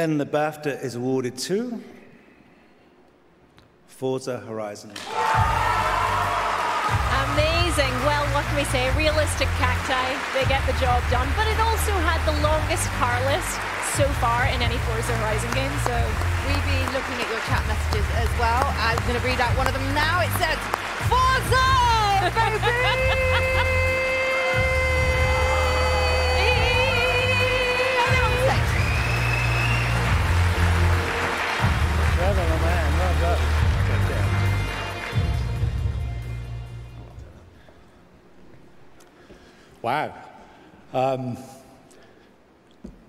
And the BAFTA is awarded to Forza Horizon. Amazing. Well, what can we say? Realistic cacti, eh? they get the job done. But it also had the longest car list so far in any Forza Horizon game. So we've been looking at your chat messages as well. I'm going to read out one of them now. It says, Forza, baby! Wow. Um,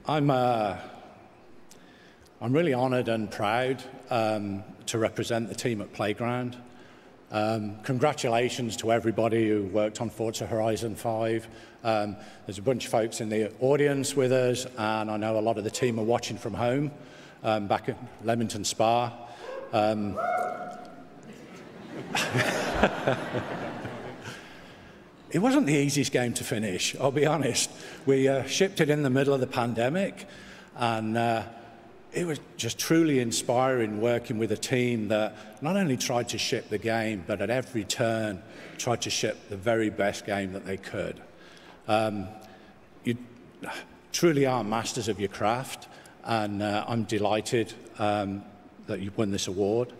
I'm, uh, I'm really honoured and proud um, to represent the team at Playground. Um, congratulations to everybody who worked on Forza Horizon 5. Um, there's a bunch of folks in the audience with us, and I know a lot of the team are watching from home um, back at Leamington Spa. Um, It wasn't the easiest game to finish, I'll be honest. We uh, shipped it in the middle of the pandemic, and uh, it was just truly inspiring working with a team that not only tried to ship the game, but at every turn tried to ship the very best game that they could. Um, you truly are masters of your craft, and uh, I'm delighted um, that you've won this award.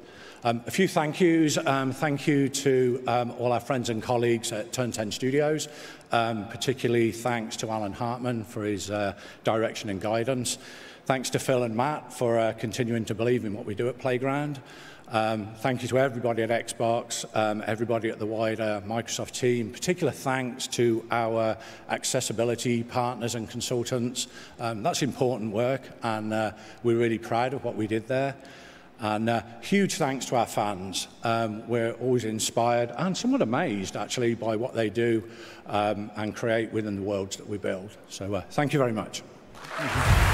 Um, a few thank yous. Um, thank you to um, all our friends and colleagues at Turn 10 Studios, um, particularly thanks to Alan Hartman for his uh, direction and guidance. Thanks to Phil and Matt for uh, continuing to believe in what we do at Playground. Um, thank you to everybody at Xbox, um, everybody at the wider Microsoft team. Particular thanks to our accessibility partners and consultants. Um, that's important work, and uh, we're really proud of what we did there. And uh, huge thanks to our fans. Um, we're always inspired and somewhat amazed, actually, by what they do um, and create within the worlds that we build. So uh, thank you very much. Thank you.